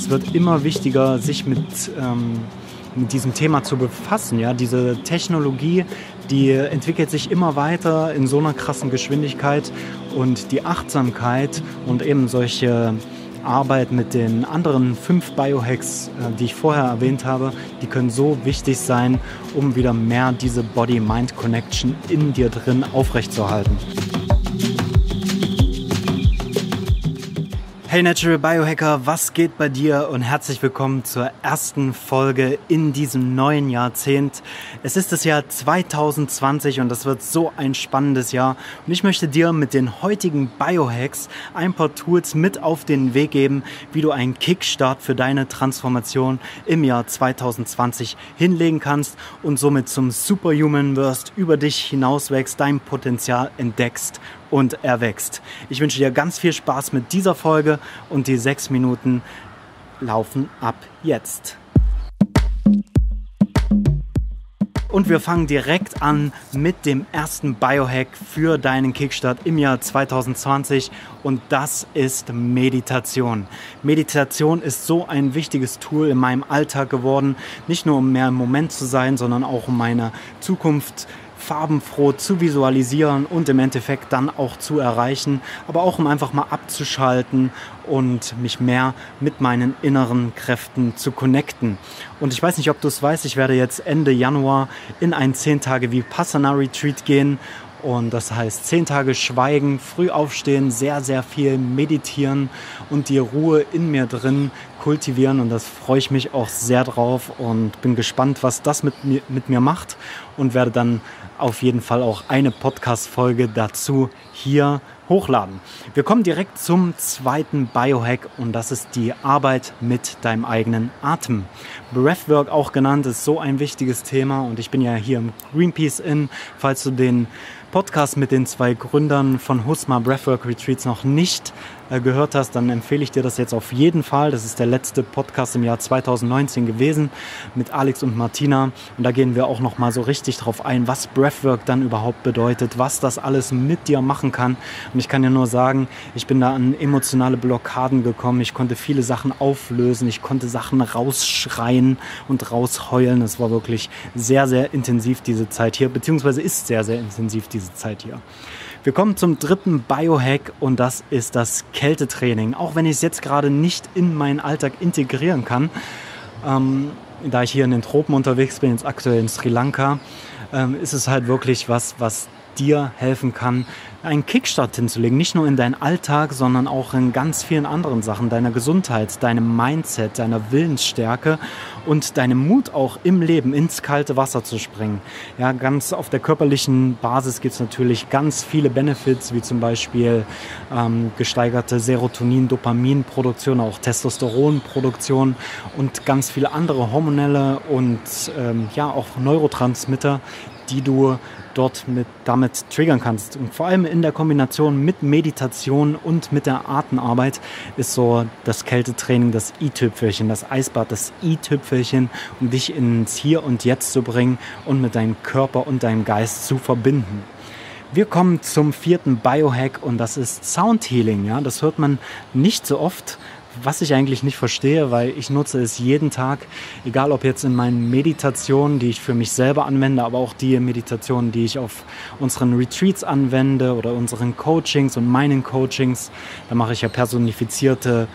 es wird immer wichtiger, sich mit, ähm, mit diesem Thema zu befassen. Ja? Diese Technologie, die entwickelt sich immer weiter in so einer krassen Geschwindigkeit und die Achtsamkeit und eben solche Arbeit mit den anderen fünf Biohacks, äh, die ich vorher erwähnt habe, die können so wichtig sein, um wieder mehr diese Body-Mind-Connection in dir drin aufrechtzuerhalten. Hey Natural Biohacker, was geht bei dir? Und herzlich willkommen zur ersten Folge in diesem neuen Jahrzehnt. Es ist das Jahr 2020 und das wird so ein spannendes Jahr. Und ich möchte dir mit den heutigen Biohacks ein paar Tools mit auf den Weg geben, wie du einen Kickstart für deine Transformation im Jahr 2020 hinlegen kannst und somit zum Superhuman wirst, über dich hinauswächst, dein Potenzial entdeckst und erwächst. Ich wünsche dir ganz viel Spaß mit dieser Folge und die sechs Minuten laufen ab jetzt. Und wir fangen direkt an mit dem ersten Biohack für deinen Kickstart im Jahr 2020 und das ist Meditation. Meditation ist so ein wichtiges Tool in meinem Alltag geworden, nicht nur um mehr im Moment zu sein, sondern auch um meine Zukunft farbenfroh zu visualisieren und im Endeffekt dann auch zu erreichen, aber auch um einfach mal abzuschalten und mich mehr mit meinen inneren Kräften zu connecten. Und ich weiß nicht, ob du es weißt, ich werde jetzt Ende Januar in ein 10 Tage Vipassana Retreat gehen und das heißt, zehn Tage Schweigen, früh aufstehen, sehr, sehr viel meditieren und die Ruhe in mir drin kultivieren. Und das freue ich mich auch sehr drauf und bin gespannt, was das mit mir, mit mir macht und werde dann auf jeden Fall auch eine Podcast-Folge dazu hier hochladen. Wir kommen direkt zum zweiten Biohack und das ist die Arbeit mit deinem eigenen Atem. Breathwork auch genannt ist so ein wichtiges Thema und ich bin ja hier im Greenpeace Inn. Falls du den Podcast mit den zwei Gründern von Husma Breathwork Retreats noch nicht äh, gehört hast, dann empfehle ich dir das jetzt auf jeden Fall. Das ist der letzte Podcast im Jahr 2019 gewesen mit Alex und Martina. Und da gehen wir auch noch mal so richtig drauf ein, was Breathwork dann überhaupt bedeutet, was das alles mit dir machen kann. Und ich kann dir nur sagen, ich bin da an emotionale Blockaden gekommen. Ich konnte viele Sachen auflösen. Ich konnte Sachen rausschreien und rausheulen. Es war wirklich sehr, sehr intensiv diese Zeit hier, beziehungsweise ist sehr, sehr intensiv diese diese Zeit hier. Wir kommen zum dritten Biohack und das ist das Kältetraining. Auch wenn ich es jetzt gerade nicht in meinen Alltag integrieren kann, ähm, da ich hier in den Tropen unterwegs bin, jetzt aktuell in Sri Lanka, ähm, ist es halt wirklich was, was dir helfen kann, einen Kickstart hinzulegen. Nicht nur in deinen Alltag, sondern auch in ganz vielen anderen Sachen. Deiner Gesundheit, deinem Mindset, deiner Willensstärke und deinem Mut auch im Leben ins kalte Wasser zu springen. Ja, ganz auf der körperlichen Basis gibt es natürlich ganz viele Benefits, wie zum Beispiel ähm, gesteigerte Serotonin, Dopaminproduktion, auch Testosteronproduktion und ganz viele andere hormonelle und ähm, ja auch Neurotransmitter, die du dort mit, damit triggern kannst. Und vor allem in der Kombination mit Meditation und mit der Atemarbeit ist so das Kältetraining das i-Tüpfelchen, das Eisbad das i-Tüpfelchen, um dich ins Hier und Jetzt zu bringen und mit deinem Körper und deinem Geist zu verbinden. Wir kommen zum vierten Biohack und das ist Sound Healing. Ja, das hört man nicht so oft, was ich eigentlich nicht verstehe, weil ich nutze es jeden Tag, egal ob jetzt in meinen Meditationen, die ich für mich selber anwende, aber auch die Meditationen, die ich auf unseren Retreats anwende oder unseren Coachings und meinen Coachings. Da mache ich ja personifizierte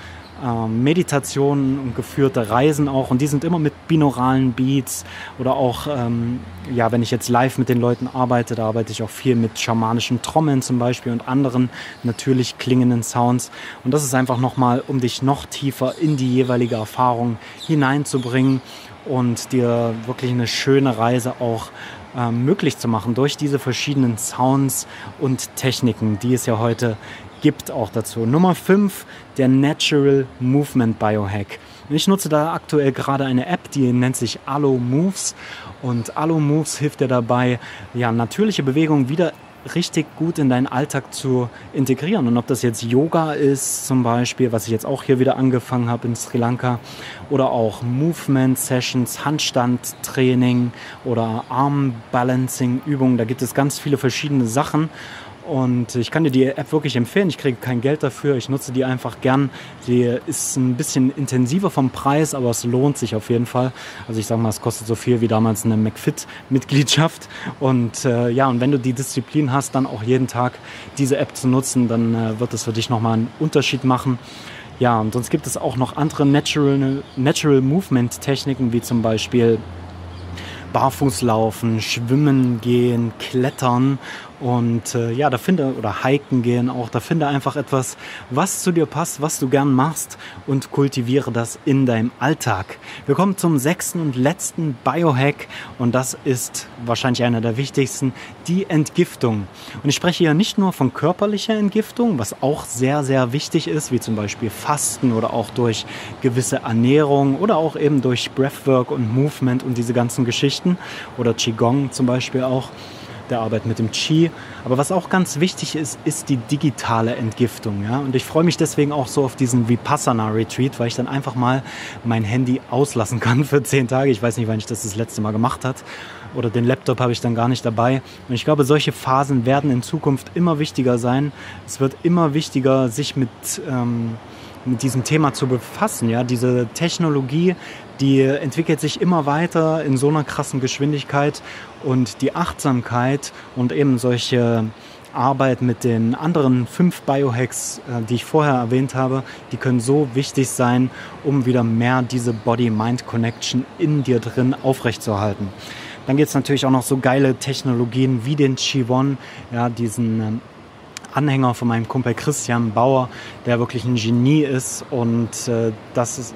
ähm, Meditationen und geführte Reisen auch. Und die sind immer mit binauralen Beats. Oder auch, ähm, ja, wenn ich jetzt live mit den Leuten arbeite, da arbeite ich auch viel mit schamanischen Trommeln zum Beispiel und anderen natürlich klingenden Sounds. Und das ist einfach nochmal, um dich noch tiefer in die jeweilige Erfahrung hineinzubringen und dir wirklich eine schöne Reise auch ähm, möglich zu machen durch diese verschiedenen Sounds und Techniken, die es ja heute gibt auch dazu. Nummer 5, der Natural Movement Biohack. Ich nutze da aktuell gerade eine App, die nennt sich Allo Moves. Und Allo Moves hilft dir dabei, ja, natürliche Bewegungen wieder richtig gut in deinen Alltag zu integrieren. Und ob das jetzt Yoga ist zum Beispiel, was ich jetzt auch hier wieder angefangen habe in Sri Lanka, oder auch Movement Sessions, Handstandtraining oder Arm Balancing Übungen, da gibt es ganz viele verschiedene Sachen. Und ich kann dir die App wirklich empfehlen. Ich kriege kein Geld dafür. Ich nutze die einfach gern. Die ist ein bisschen intensiver vom Preis, aber es lohnt sich auf jeden Fall. Also ich sage mal, es kostet so viel wie damals eine McFit-Mitgliedschaft. Und äh, ja, und wenn du die Disziplin hast, dann auch jeden Tag diese App zu nutzen, dann äh, wird es für dich nochmal einen Unterschied machen. Ja, und sonst gibt es auch noch andere Natural, Natural Movement Techniken, wie zum Beispiel Barfußlaufen, Schwimmen gehen, Klettern und äh, ja, da finde, oder hiken gehen auch, da finde einfach etwas, was zu dir passt, was du gern machst und kultiviere das in deinem Alltag. Wir kommen zum sechsten und letzten Biohack und das ist wahrscheinlich einer der wichtigsten, die Entgiftung. Und ich spreche hier nicht nur von körperlicher Entgiftung, was auch sehr, sehr wichtig ist, wie zum Beispiel Fasten oder auch durch gewisse Ernährung oder auch eben durch Breathwork und Movement und diese ganzen Geschichten oder Qigong zum Beispiel auch der Arbeit mit dem Qi. Aber was auch ganz wichtig ist, ist die digitale Entgiftung. Ja? Und ich freue mich deswegen auch so auf diesen Vipassana Retreat, weil ich dann einfach mal mein Handy auslassen kann für zehn Tage. Ich weiß nicht, wann ich das das letzte Mal gemacht habe. Oder den Laptop habe ich dann gar nicht dabei. Und ich glaube, solche Phasen werden in Zukunft immer wichtiger sein. Es wird immer wichtiger, sich mit, ähm, mit diesem Thema zu befassen. Ja? Diese Technologie, die entwickelt sich immer weiter in so einer krassen Geschwindigkeit und die Achtsamkeit und eben solche Arbeit mit den anderen fünf Biohacks, äh, die ich vorher erwähnt habe, die können so wichtig sein, um wieder mehr diese Body-Mind-Connection in dir drin aufrechtzuerhalten. Dann gibt es natürlich auch noch so geile Technologien wie den Qigong, ja, diesen ähm, Anhänger von meinem Kumpel Christian Bauer, der wirklich ein Genie ist und äh, das ist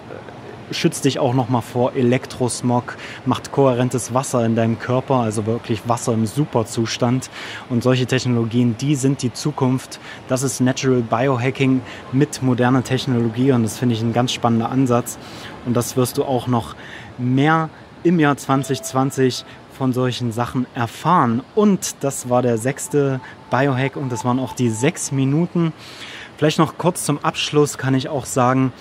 schützt dich auch nochmal vor Elektrosmog, macht kohärentes Wasser in deinem Körper, also wirklich Wasser im Superzustand. Und solche Technologien, die sind die Zukunft. Das ist Natural Biohacking mit moderner Technologie und das finde ich ein ganz spannender Ansatz. Und das wirst du auch noch mehr im Jahr 2020 von solchen Sachen erfahren. Und das war der sechste Biohack und das waren auch die sechs Minuten. Vielleicht noch kurz zum Abschluss kann ich auch sagen,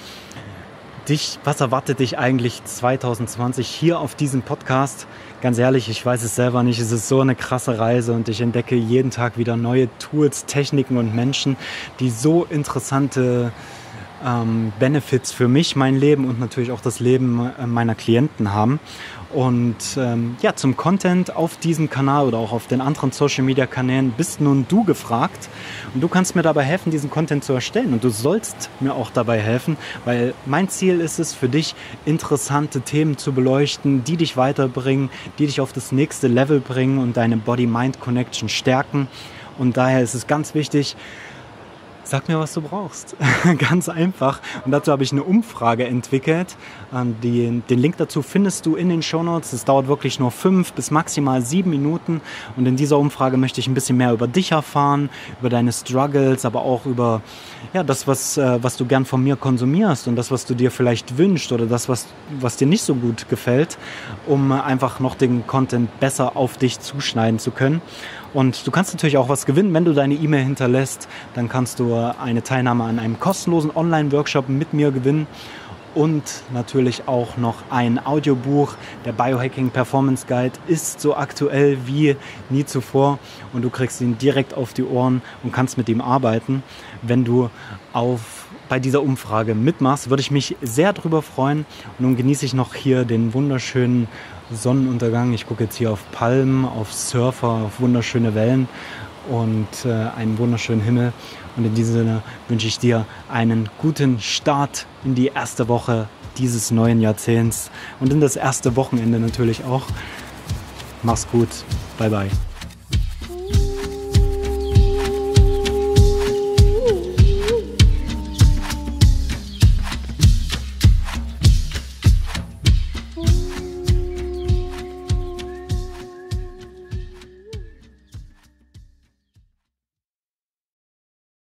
dich, was erwartet dich eigentlich 2020 hier auf diesem Podcast? Ganz ehrlich, ich weiß es selber nicht. Es ist so eine krasse Reise und ich entdecke jeden Tag wieder neue Tools, Techniken und Menschen, die so interessante ähm, Benefits für mich, mein Leben und natürlich auch das Leben äh, meiner Klienten haben. Und ähm, ja, zum Content auf diesem Kanal oder auch auf den anderen Social Media Kanälen bist nun du gefragt. Und du kannst mir dabei helfen, diesen Content zu erstellen. Und du sollst mir auch dabei helfen, weil mein Ziel ist es, für dich interessante Themen zu beleuchten, die dich weiterbringen, die dich auf das nächste Level bringen und deine Body-Mind-Connection stärken. Und daher ist es ganz wichtig, Sag mir, was du brauchst. Ganz einfach. Und dazu habe ich eine Umfrage entwickelt. Ähm, den Link dazu findest du in den Show Notes. Es dauert wirklich nur fünf bis maximal sieben Minuten. Und in dieser Umfrage möchte ich ein bisschen mehr über dich erfahren, über deine Struggles, aber auch über ja, das, was, äh, was du gern von mir konsumierst und das, was du dir vielleicht wünschst oder das, was, was dir nicht so gut gefällt, um einfach noch den Content besser auf dich zuschneiden zu können. Und du kannst natürlich auch was gewinnen, wenn du deine E-Mail hinterlässt. Dann kannst du eine Teilnahme an einem kostenlosen Online-Workshop mit mir gewinnen und natürlich auch noch ein Audiobuch. Der Biohacking Performance Guide ist so aktuell wie nie zuvor und du kriegst ihn direkt auf die Ohren und kannst mit ihm arbeiten. Wenn du auf bei dieser Umfrage mitmachst, würde ich mich sehr darüber freuen. Und nun genieße ich noch hier den wunderschönen Sonnenuntergang. Ich gucke jetzt hier auf Palmen, auf Surfer, auf wunderschöne Wellen und äh, einen wunderschönen Himmel. Und in diesem Sinne wünsche ich dir einen guten Start in die erste Woche dieses neuen Jahrzehnts und in das erste Wochenende natürlich auch. Mach's gut. Bye bye.